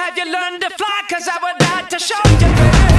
have you learned to fly? Cause I would like to show you.